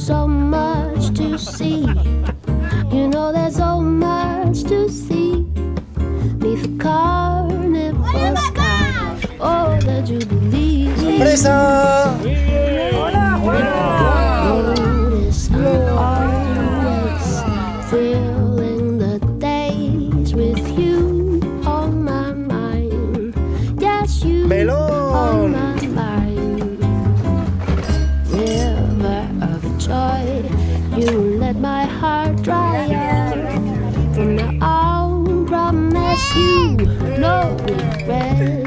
so much to see. You know there's so much to see. Leave a carnival oh sky. Oh, that you believe. Sorpresa. Hola, Juan. Always feeling the days with you on my mind. Yes, you Melon. on my mind. You let my heart dry out from the old promise you no regret.